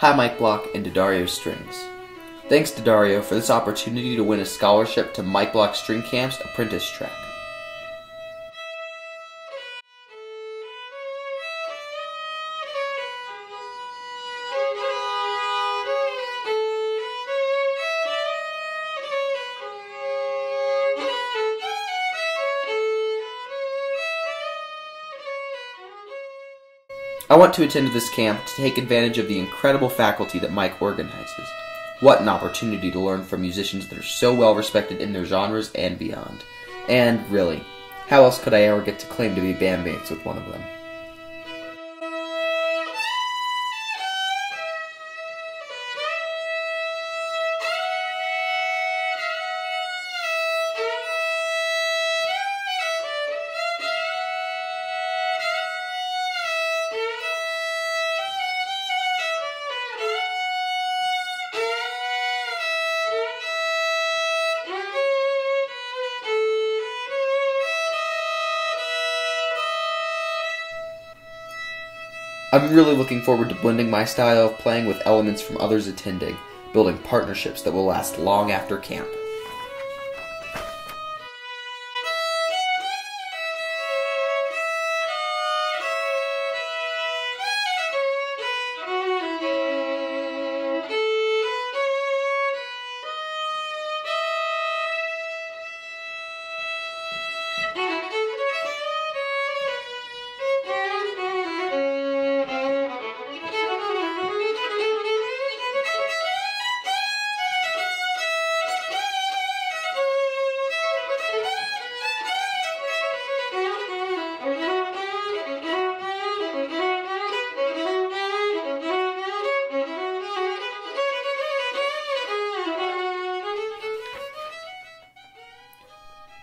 Hi Mike Block and D'Addario Strings. Thanks D'Addario for this opportunity to win a scholarship to Mike Block String Camp's apprentice track. I want to attend this camp to take advantage of the incredible faculty that Mike organizes. What an opportunity to learn from musicians that are so well respected in their genres and beyond. And really, how else could I ever get to claim to be bandmates with one of them? I'm really looking forward to blending my style of playing with elements from others attending, building partnerships that will last long after camp.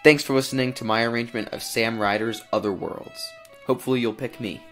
Thanks for listening to my arrangement of Sam Ryder's Other Worlds. Hopefully, you'll pick me.